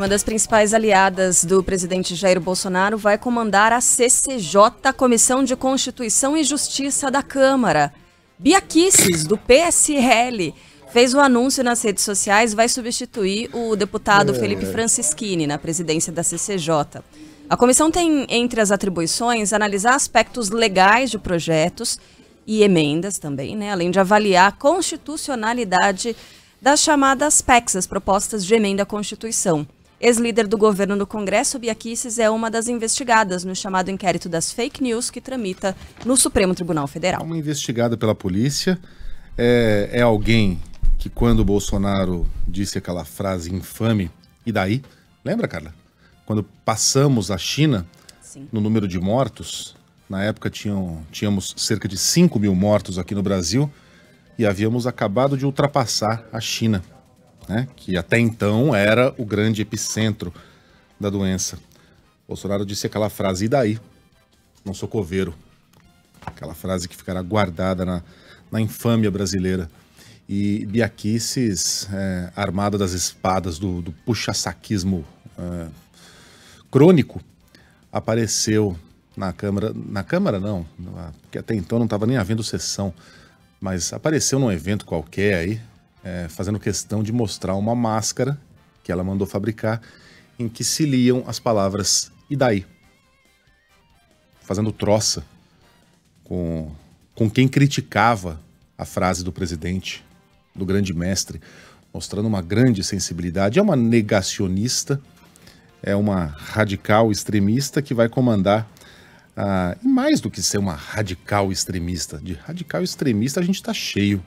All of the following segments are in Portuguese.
Uma das principais aliadas do presidente Jair Bolsonaro vai comandar a CCJ, Comissão de Constituição e Justiça da Câmara. Bia Kicis, do PSL, fez o anúncio nas redes sociais vai substituir o deputado é. Felipe Francischini na presidência da CCJ. A comissão tem entre as atribuições analisar aspectos legais de projetos e emendas também, né, além de avaliar a constitucionalidade das chamadas PECs, as propostas de emenda à Constituição. Ex-líder do governo no Congresso, Bia Kicis, é uma das investigadas no chamado inquérito das fake news que tramita no Supremo Tribunal Federal. Uma investigada pela polícia é, é alguém que quando o Bolsonaro disse aquela frase infame, e daí? Lembra, Carla? Quando passamos a China Sim. no número de mortos, na época tinham, tínhamos cerca de 5 mil mortos aqui no Brasil, e havíamos acabado de ultrapassar a China, né, que até então era o grande epicentro da doença. Bolsonaro disse aquela frase, e daí? Não sou coveiro. Aquela frase que ficará guardada na, na infâmia brasileira. E Biaquices, é, armado das espadas do, do puxa-saquismo é, crônico, apareceu na Câmara. Na Câmara, não, porque até então não estava nem havendo sessão mas apareceu num evento qualquer aí, é, fazendo questão de mostrar uma máscara que ela mandou fabricar, em que se liam as palavras e daí? Fazendo troça com, com quem criticava a frase do presidente, do grande mestre, mostrando uma grande sensibilidade. É uma negacionista, é uma radical extremista que vai comandar ah, e mais do que ser uma radical extremista, de radical extremista a gente está cheio.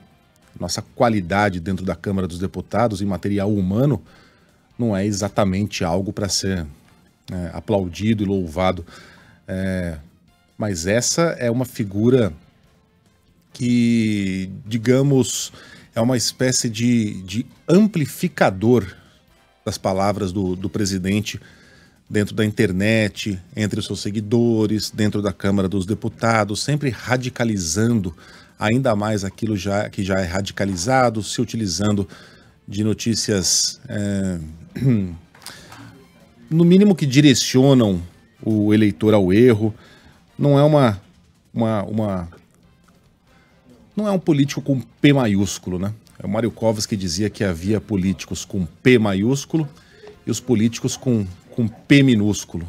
Nossa qualidade dentro da Câmara dos Deputados em material humano não é exatamente algo para ser é, aplaudido e louvado. É, mas essa é uma figura que, digamos, é uma espécie de, de amplificador das palavras do, do presidente dentro da internet, entre os seus seguidores, dentro da Câmara dos Deputados, sempre radicalizando ainda mais aquilo já, que já é radicalizado, se utilizando de notícias, é, no mínimo que direcionam o eleitor ao erro. Não é uma, uma, uma não é um político com P maiúsculo, né? É o Mário Covas que dizia que havia políticos com P maiúsculo e os políticos com com P minúsculo.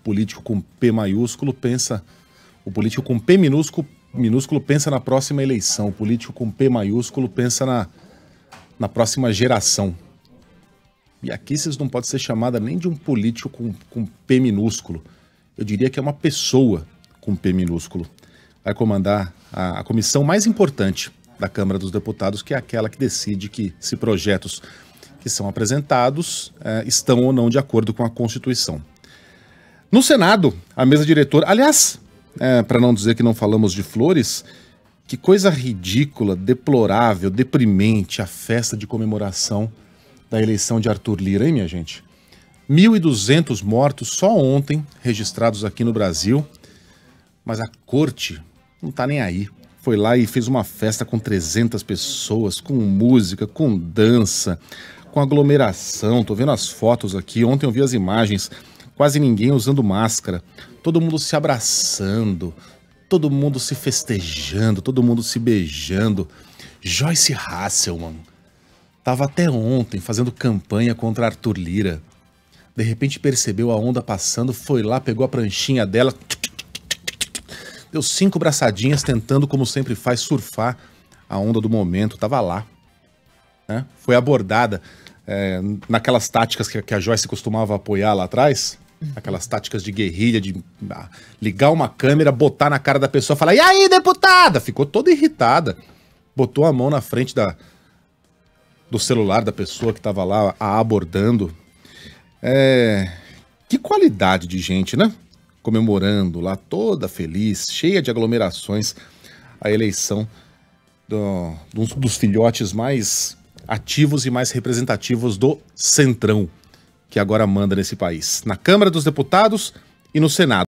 O político com P maiúsculo pensa. O político com P minúsculo, minúsculo pensa na próxima eleição. O político com P maiúsculo pensa na, na próxima geração. E aqui vocês não pode ser chamada nem de um político com, com P minúsculo. Eu diria que é uma pessoa com P minúsculo. Vai comandar a, a comissão mais importante da Câmara dos Deputados, que é aquela que decide que se projetos que são apresentados é, estão ou não de acordo com a Constituição. No Senado, a mesa diretora, aliás, é, para não dizer que não falamos de flores, que coisa ridícula, deplorável, deprimente a festa de comemoração da eleição de Arthur Lira, hein, minha gente? 1.200 mortos só ontem registrados aqui no Brasil, mas a corte não está nem aí. Foi lá e fez uma festa com 300 pessoas, com música, com dança, com aglomeração. Tô vendo as fotos aqui. Ontem eu vi as imagens. Quase ninguém usando máscara. Todo mundo se abraçando. Todo mundo se festejando. Todo mundo se beijando. Joyce Hasselman tava até ontem fazendo campanha contra Arthur Lira. De repente percebeu a onda passando, foi lá, pegou a pranchinha dela, deu cinco braçadinhas tentando, como sempre faz, surfar a onda do momento. Tava lá. Né? Foi abordada é, naquelas táticas que, que, a Joyce costumava apoiar lá atrás, aquelas táticas de guerrilha, de ah, ligar uma câmera, botar na cara da pessoa, falar, e aí, deputada? Ficou toda irritada. Botou a mão na frente da, do celular da pessoa que estava lá a abordando. É, que qualidade de gente, né? Comemorando lá, toda feliz, cheia de aglomerações, a eleição do, dos filhotes mais ativos e mais representativos do Centrão, que agora manda nesse país, na Câmara dos Deputados e no Senado.